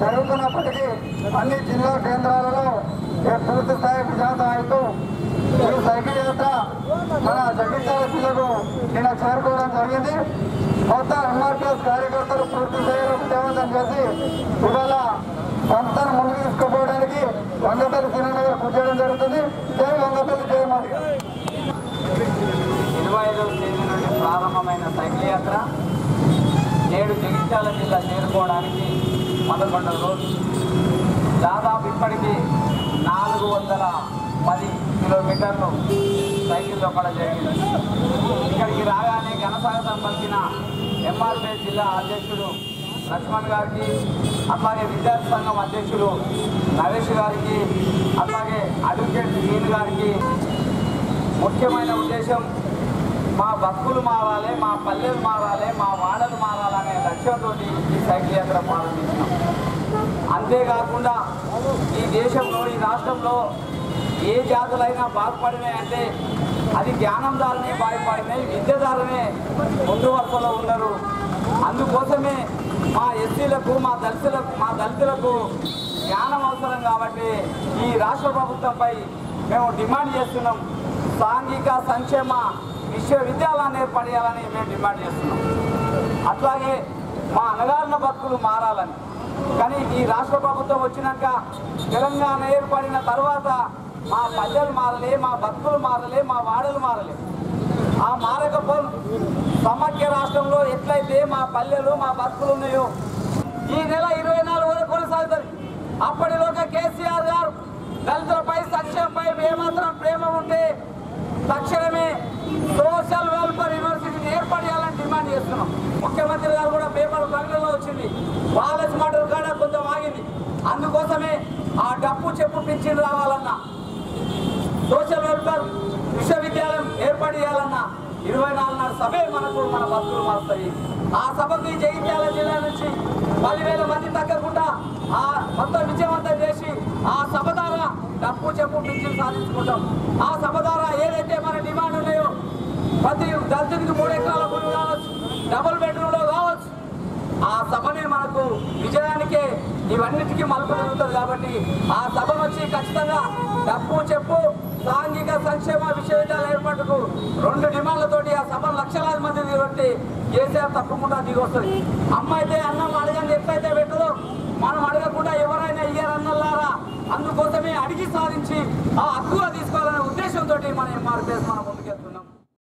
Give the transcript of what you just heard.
జరుగుతున్నప్పటికీ అన్ని జిల్లా కేంద్రాలలో ఏ పూర్తి స్థాయి విజయవంతం అవుతూ ఈ సైకిల్ యాత్ర మన జగిత్యాల జిల్లాకు నిన్న చేరుకోవడం జరిగింది. కొత్త ఎంఆర్పిఎస్ కార్యకర్తలు పూర్తి స్థాయిలో విజయవంతం చేసి ఇవాళ సంస్థను ముందుకు తీసుకుపోవడానికి వంగపల్లి శ్రీనగర్ కృషి చేయడం జరుగుతుంది. జై వంగపల్లి జై మాదిగా ఇరవై ఐదవ తేదీ నుండి ప్రారంభమైన సైకిల్ యాత్ర నేడు జగిత్యాల జిల్లా చేరుకోవడానికి పదకొండవ రోజు. దాదాపు ఇప్పటికీ నాలుగు వందల పది కిలోమీటర్లు సైకిల్ తొక్కడం జరిగింది. ఇక్కడికి రాగానే ఘనసాగతం పలికిన ఎంఆర్పే జిల్లా అధ్యక్షుడు లక్ష్మణ్ గారికి అలాగే విద్యార్థి సంఘం అధ్యక్షుడు నరేష్ గారికి అలాగే అడ్వకేట్ మీన్ గారికి ముఖ్యమైన ఉద్దేశం మా బతుకులు మారాలి మా పల్లెలు మారాలి మా వాడలు మారాలనే లక్ష్యంతో ఈ సైకిల్ యాత్ర ప్రారంభించినాం. అంతేకాకుండా ఈ దేశంలో ఈ రాష్ట్రంలో ఏ జాతులైనా బాగుపడినాయంటే అది జ్ఞానం ద్వారానే బాగుపడినాయి విద్య ముందు వరుసలో ఉన్నారు. అందుకోసమే మా ఎస్సీలకు మా దళితులకు మా దళితులకు జ్ఞానం అవసరం కాబట్టి ఈ రాష్ట్ర ప్రభుత్వంపై మేము డిమాండ్ చేస్తున్నాం. సాంఘిక సంక్షేమ విశ్వవిద్యాలయాన్ని ఏర్పడేయాలని మేము డిమాండ్ చేస్తున్నాం. అట్లాగే మా అనగారిన బతుకులు మారాలని. కానీ ఈ రాష్ట్ర ప్రభుత్వం వచ్చినాక తెలంగాణ ఏర్పడిన తర్వాత మా పల్లెలు మారలే మా బతుకులు మారలే మా వాడలు మారలే. ఆ మారకపో సమాఖ్య రాష్ట్రంలో ఎట్లయితే మా పల్లెలు మా బతుకులు ఉన్నాయో ఈ నెల ఇరవై నాలుగు వరకు కొనసాగుతుంది అప్పటిలోగా కేసీఆర్ గారు దళితులపై సంక్షేమంపై ఏమాత్రం ప్రేమ ఉంటే తక్షణమే సోషల్ వెల్ఫేర్ యూనివర్సిటీని ఏర్పాటు చేయాలని డిమాండ్ చేస్తున్నాం. ముఖ్యమంత్రి గారు కూడా పేపర్ ప్రకటనలో వచ్చింది. వాళ్ళకి మాటలు కాడ కొంచెం ఆగింది. అందుకోసమే ఆ డప్పు చెప్పు పిచ్చి రావాలన్నా. సోషల్ వెల్ఫేర్ విశ్వవిద్యాలయం ఏర్పాటు చేయాలన్నా ఇరవై నాలుగున్నర సభే మనకు మన బతుకులు మారుతాయి ఆ సభకు జగిత్యాల జిల్లా నుంచి పదివేల మంది తగ్గకుండా ఆ మొత్తం విజయవంతం చేసి ఆ సభ ద్వారా చెప్పు పింఛన్ సాధించుకుంటాం. ఆ సభ ద్వారా ఏదైతే మన డిమాండ్ ఉన్నాయో ప్రతి దళితుడికి మూడు ఎకరాల భూమి కావచ్చు డబుల్ బెడ్రూమ్లో కావచ్చు ఆ సభనే మనకు విజయానికే ఇవన్నిటికీ మలుపు జరుగుతుంది కాబట్టి ఆ సభ వచ్చి ఖచ్చితంగా డప్పు చెప్పు సాంఘిక సంక్షేమ విశ్వవిద్యాలయం ఏర్పాటుకు రెండు డిమాండ్లతోటి ఆ సభ లక్షలాది మంది దిగొట్టి కేసీఆర్ తప్పకుండా దిగొస్తుంది అమ్మ అయితే అన్నం అడగని చెప్పి